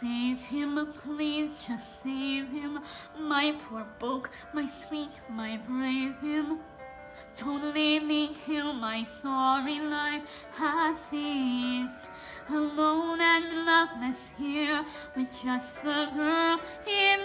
Save him, please, just save him. My poor book, my sweet, my brave him. Don't leave me till my sorry life has ceased. Alone and loveless here with just the girl in.